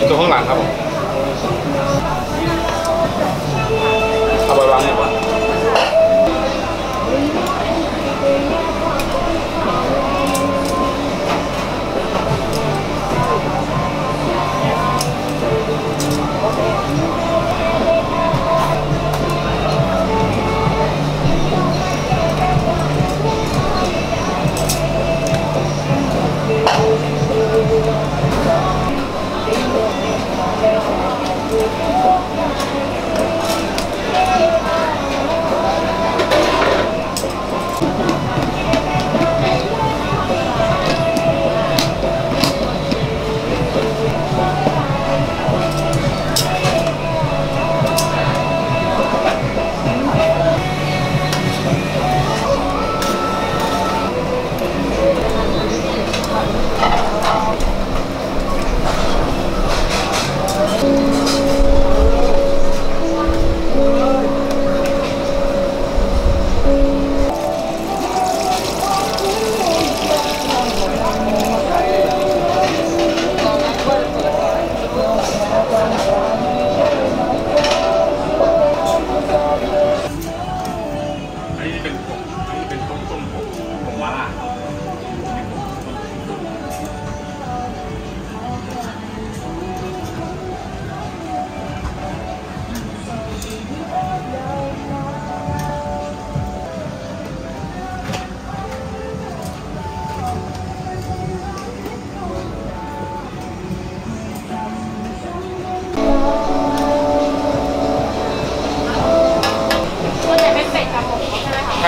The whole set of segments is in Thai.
Tôi không.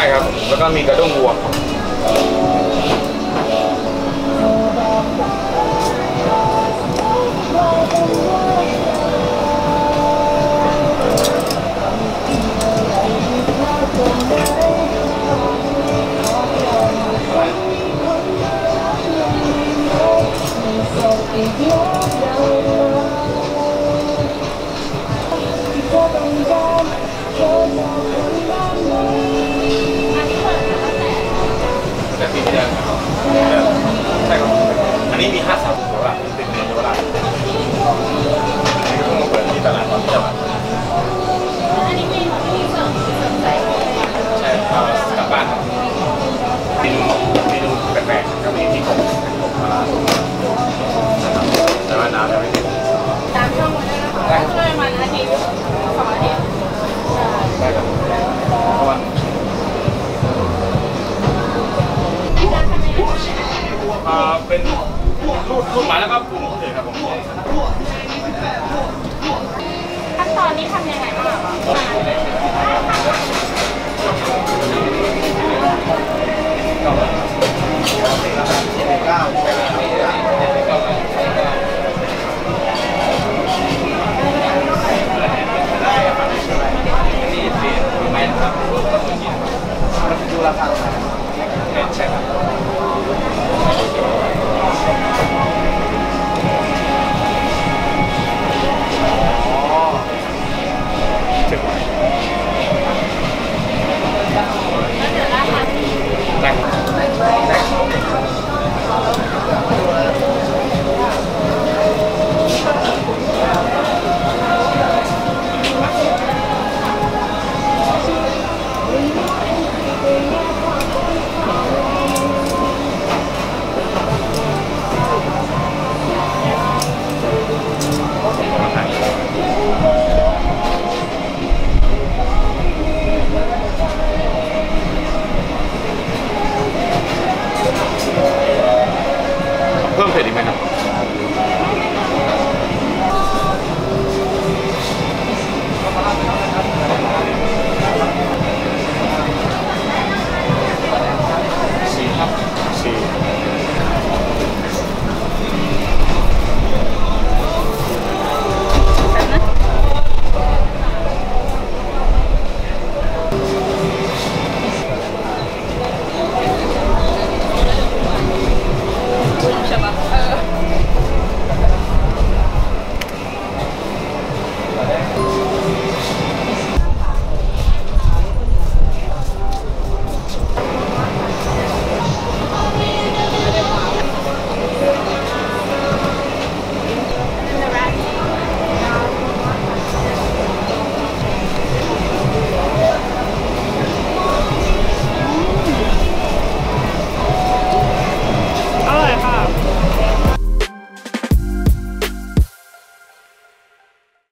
ใช่ครับ แล้วก็มีกระด้งวัว เป็นรูดรูดหมาแล้วก็ปรุงเฉยครับผมขั้นตอนนี้ทำยังไงบ้าง